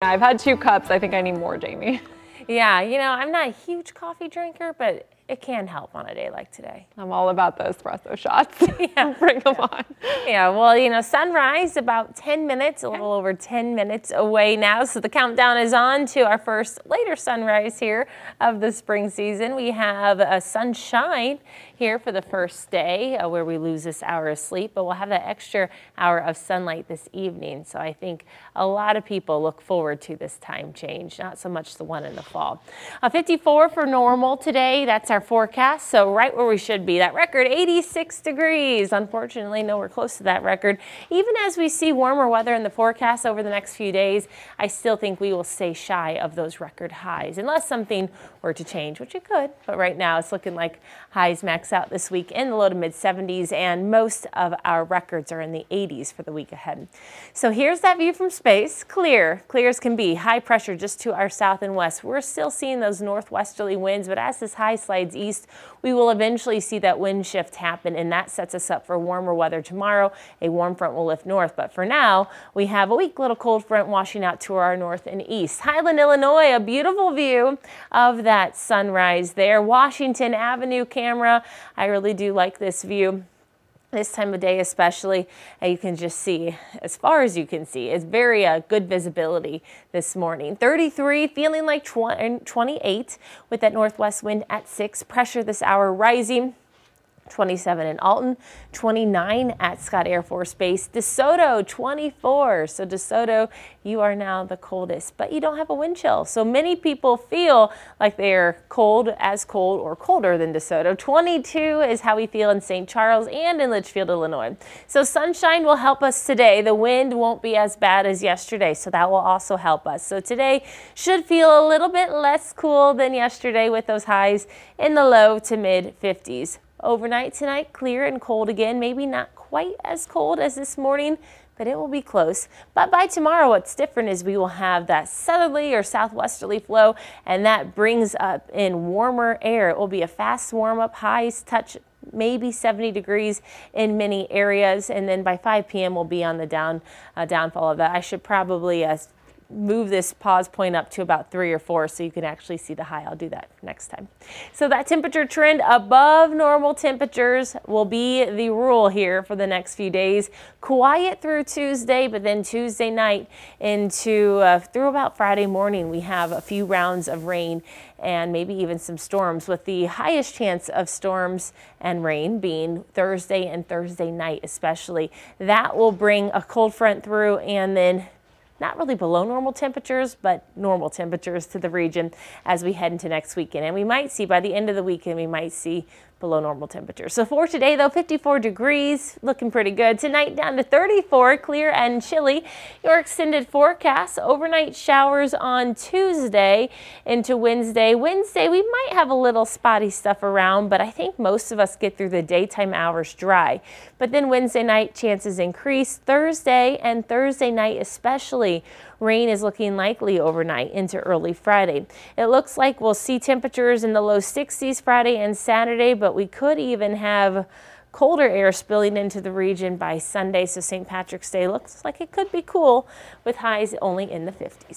I've had two cups. I think I need more, Jamie. Yeah, you know, I'm not a huge coffee drinker, but it can help on a day like today. I'm all about the espresso shots. yeah, bring them on. Yeah, well, you know, sunrise about 10 minutes, a little over 10 minutes away now. So the countdown is on to our first later sunrise here of the spring season. We have a sunshine here for the first day uh, where we lose this hour of sleep, but we'll have that extra hour of sunlight this evening. So I think a lot of people look forward to this time change, not so much the one in the fall. A 54 for normal today. That's our our forecast, so right where we should be. That record, 86 degrees. Unfortunately, nowhere close to that record. Even as we see warmer weather in the forecast over the next few days, I still think we will stay shy of those record highs, unless something were to change, which it could. But right now, it's looking like highs max out this week in the low to mid 70s, and most of our records are in the 80s for the week ahead. So here's that view from space. Clear, clear as can be. High pressure just to our south and west. We're still seeing those northwesterly winds, but as this high slides east, we will eventually see that wind shift happen, and that sets us up for warmer weather tomorrow. A warm front will lift north, but for now, we have a weak little cold front washing out to our north and east. Highland, Illinois, a beautiful view of that sunrise there. Washington Avenue camera. I really do like this view this time of day especially you can just see as far as you can see it's very uh, good visibility this morning. 33 feeling like 20, 28 with that northwest wind at 6 pressure this hour rising 27 in Alton, 29 at Scott Air Force Base, DeSoto 24. So DeSoto, you are now the coldest, but you don't have a wind chill. So many people feel like they're cold, as cold or colder than DeSoto. 22 is how we feel in St. Charles and in Litchfield, Illinois. So sunshine will help us today. The wind won't be as bad as yesterday, so that will also help us. So today should feel a little bit less cool than yesterday with those highs in the low to mid 50s. Overnight tonight, clear and cold again. Maybe not quite as cold as this morning, but it will be close. But by tomorrow, what's different is we will have that southerly or southwesterly flow, and that brings up in warmer air. It will be a fast warm up, highs touch maybe 70 degrees in many areas, and then by 5 p.m. we'll be on the down uh, downfall of that. I should probably uh, move this pause point up to about three or four so you can actually see the high. I'll do that next time. So that temperature trend above normal temperatures will be the rule here for the next few days. Quiet through Tuesday, but then Tuesday night into uh, through about Friday morning, we have a few rounds of rain and maybe even some storms with the highest chance of storms and rain being Thursday and Thursday night especially. That will bring a cold front through and then not really below normal temperatures, but normal temperatures to the region as we head into next weekend. And we might see by the end of the weekend, we might see below normal temperatures. So for today, though, 54 degrees, looking pretty good. Tonight down to 34, clear and chilly. Your extended forecast, overnight showers on Tuesday into Wednesday. Wednesday, we might have a little spotty stuff around, but I think most of us get through the daytime hours dry. But then Wednesday night, chances increase. Thursday and Thursday night especially, rain is looking likely overnight into early Friday. It looks like we'll see temperatures in the low 60s Friday and Saturday, but we could even have colder air spilling into the region by Sunday, so St. Patrick's Day looks like it could be cool with highs only in the 50s.